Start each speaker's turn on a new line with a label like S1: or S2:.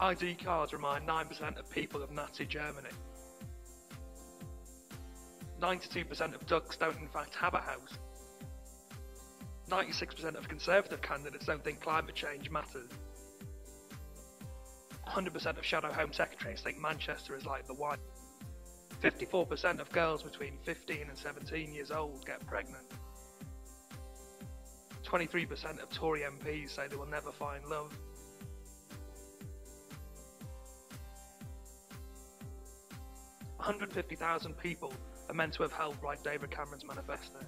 S1: ID cards remind 9% of people of Nazi Germany. 92% of ducks don't in fact have a house. 96% of Conservative candidates don't think climate change matters. 100% of shadow Home Secretaries think Manchester is like the Wire. 54% of girls between 15 and 17 years old get pregnant. 23% of Tory MPs say they will never find love. One hundred fifty thousand people are meant to have helped write David Cameron's manifesto.